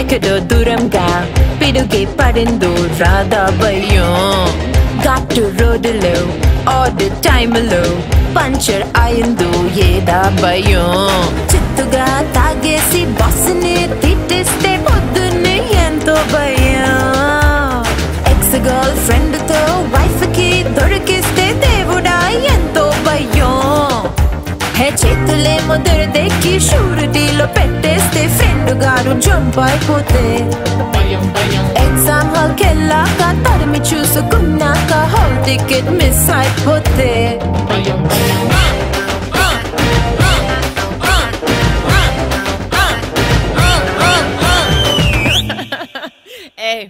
ఎక్కడో దూరంగా పిడుగే పడిందో రాదా భయం ఘాటు రోడ్డులో ఆర్డ్ టైములో పంచర్ అయిందో ఏదా భయం చిత్తుగా తాగేసి బస్సుని తిట్టిస్తే పొద్దున్నే ఎంతో భయం ఎక్స్ గర్ల్ ఫ్రెండ్తో తో దొరికిస్తే దేవుడా ఎంతో భయం హే చేతులేమో దొరదెక్కి షూరిటీలో పెట్టి వాడు జంప్ అయిపోతే. ఎగ్జామ్ హాల్కి వెళ్ళాక తరిమి చూసుకున్నాక హాల్ టికెట్ మిస్ అయిపోతే. Hey,